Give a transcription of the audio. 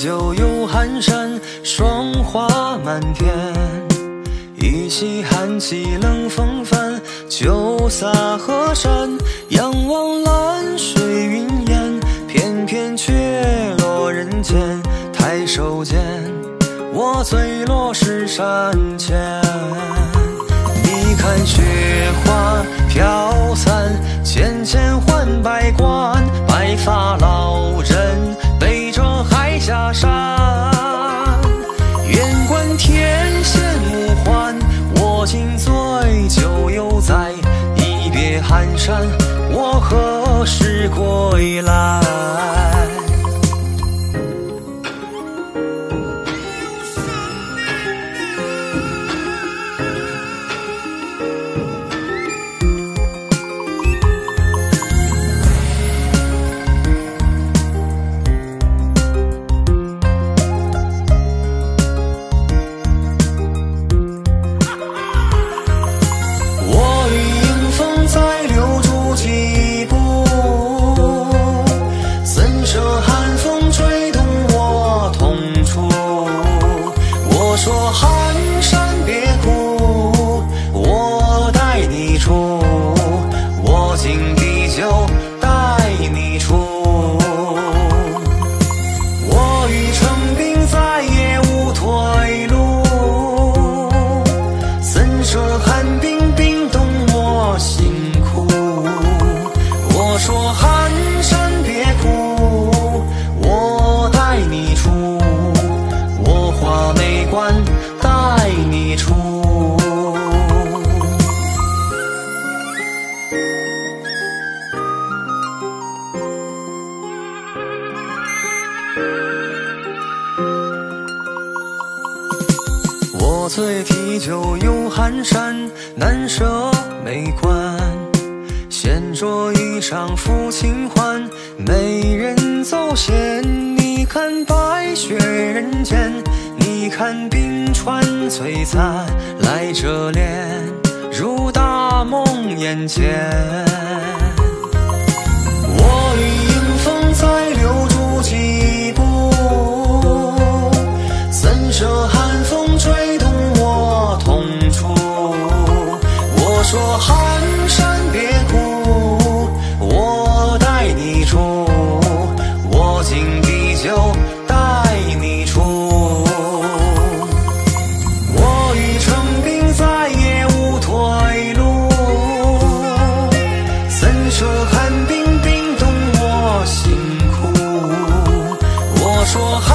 酒游寒山，霜花满天。一夕寒气冷风帆，酒洒河山。仰望蓝水云烟，翩翩却落人间。抬手间，我醉落石山前。你看雪花寒山，我何时归来？敬地久醉提酒游寒山，难舍眉关。闲着衣裳抚琴欢，美人奏弦。你看白雪人间，你看冰川璀璨，来者恋，如大梦眼前。寒山别哭，我带你出，我敬地酒带你出。我欲成冰再也无退路，怎舍寒冰冰冻我心苦？我说寒